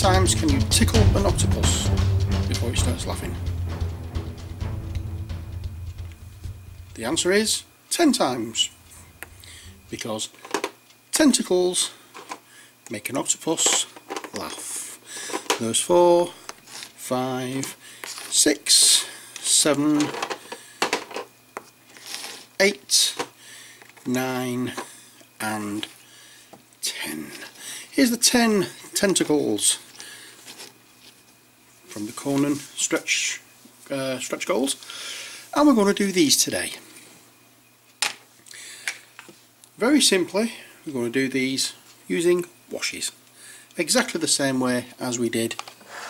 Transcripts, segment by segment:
times can you tickle an octopus before it starts laughing? The answer is 10 times because tentacles make an octopus laugh. There's four, five, six, seven, eight, nine, and ten. Here's the ten tentacles from the Conan stretch uh, stretch goals, and we're going to do these today. Very simply, we're going to do these using washes. Exactly the same way as we did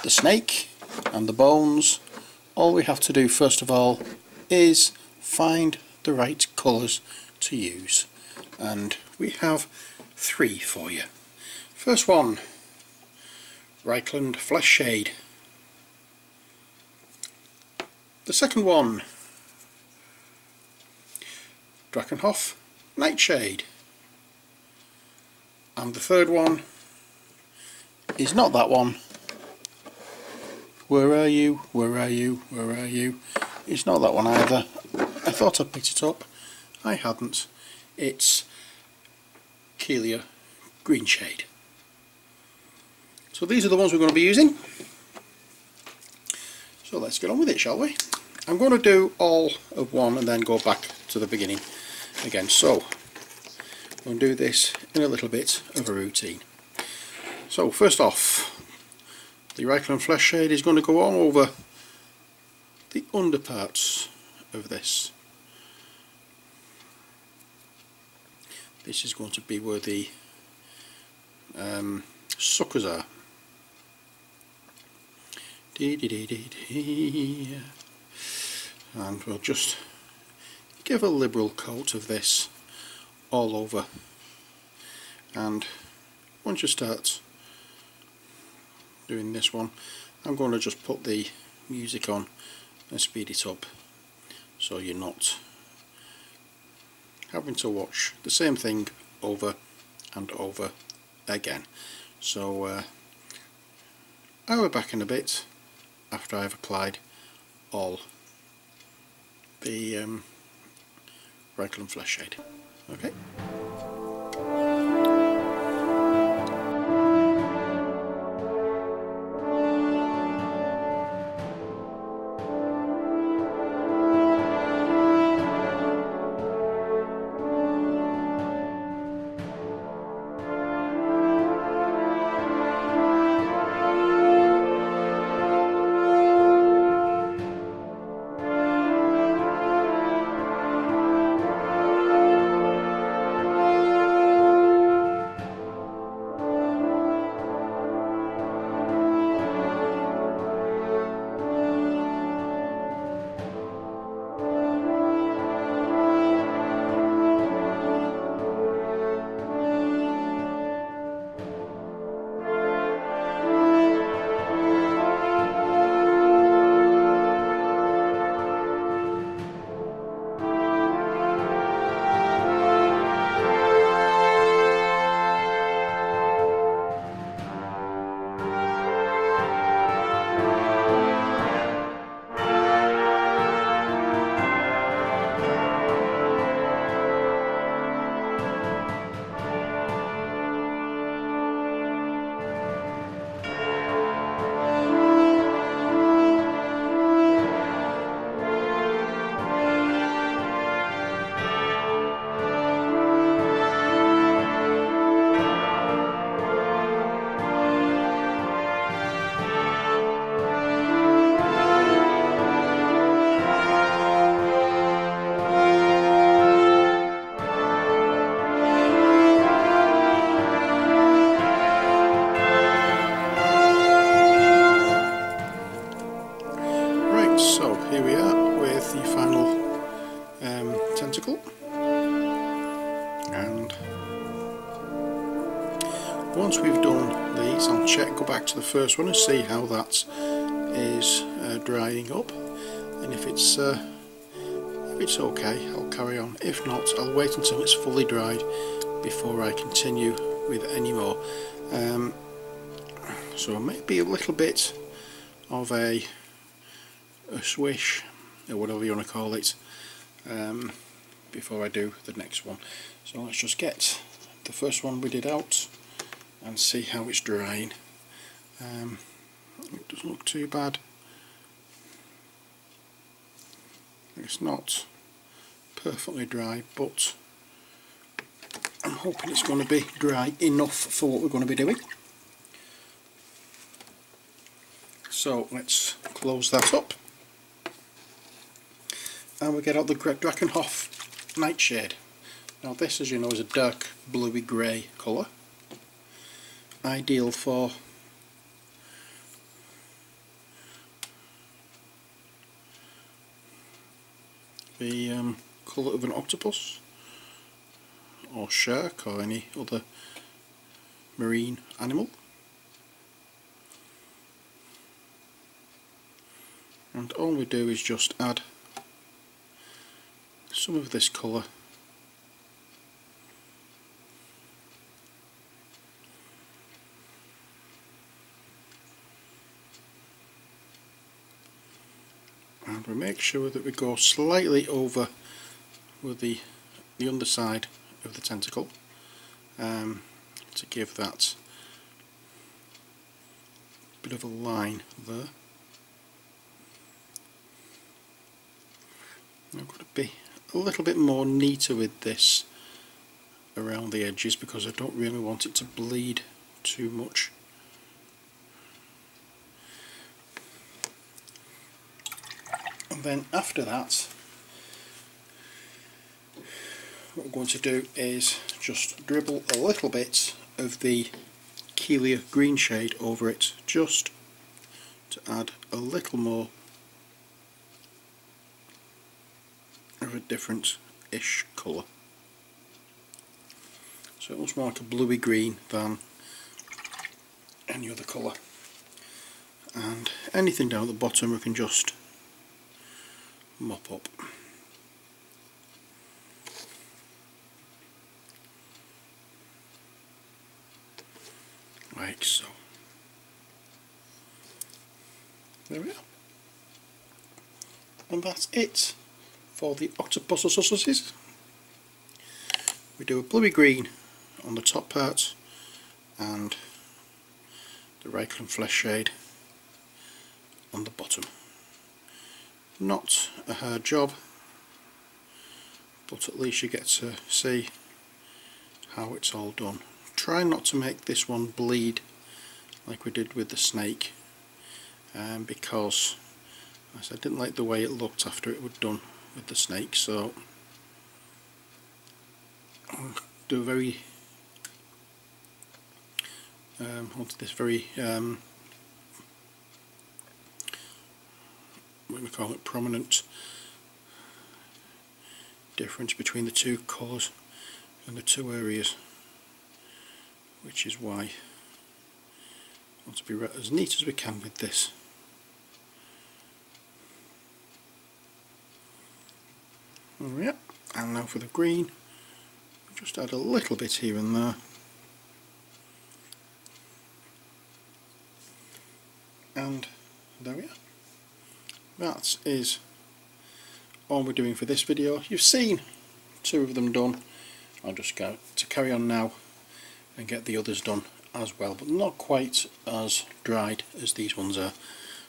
the snake and the bones. All we have to do first of all is find the right colours to use. And we have three for you. First one, Reikland Flesh Shade. The second one, Drakenhof Nightshade. And the third one is not that one. Where are you? Where are you? Where are you? It's not that one either. I thought I picked it up. I hadn't. It's Coelia Green Shade. So these are the ones we're going to be using. So let's get on with it, shall we? I'm going to do all of one and then go back to the beginning again. So We'll do this in a little bit of a routine. So first off, the Reikland Flesh Shade is going to go all over the underparts of this. This is going to be where the um, suckers are. Dee -dee -dee and we'll just give a liberal coat of this all over. And once you start doing this one I'm going to just put the music on and speed it up so you're not having to watch the same thing over and over again. So uh, I'll be back in a bit after I've applied all the um, Reikland Flesh Shade. Okay. Once we've done these I'll check go back to the first one and see how that is uh, drying up. And if it's uh, if it's okay I'll carry on. If not I'll wait until it's fully dried before I continue with any more. Um, so maybe a little bit of a, a swish or whatever you want to call it um, before I do the next one. So let's just get the first one we did out and see how it's drying um, it doesn't look too bad. It's not perfectly dry but I'm hoping it's going to be dry enough for what we're going to be doing. So let's close that up. And we get out the Drakenhof Nightshade. Now this as you know is a dark bluey grey colour ideal for. The um, colour of an octopus? Or shark or any other marine animal? And all we do is just add some of this colour make sure that we go slightly over with the the underside of the tentacle um, to give that bit of a line there. I've got to be a little bit more neater with this around the edges because I don't really want it to bleed too much. And then after that what we're going to do is just dribble a little bit of the Coelia green shade over it just to add a little more of a different-ish colour. So it looks more like a bluey green than any other colour. And anything down at the bottom we can just mop up. like so. There we are. And that's it for the octopus sausages. We do a bluey green on the top part and the Reikland flesh shade on the bottom. Not a hard job but at least you get to see how it's all done. Try not to make this one bleed like we did with the snake um, because I didn't like the way it looked after it was done with the snake so I'll do a very um, onto this very um, do we call it prominent difference between the two colours and the two areas which is why I want to be as neat as we can with this. Oh, there and now for the green, just add a little bit here and there. And there we are. That is all we're doing for this video. You've seen two of them done. I'll just go to carry on now and get the others done as well but not quite as dried as these ones are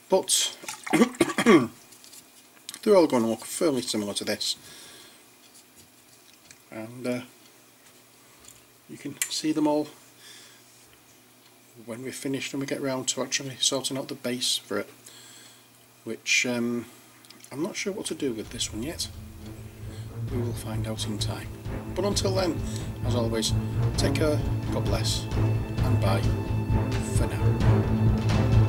but they're all going to look fairly similar to this and uh, you can see them all when we're finished and we get round to actually sorting out the base for it which um, I'm not sure what to do with this one yet we will find out in time. But until then, as always, take care, God bless, and bye for now.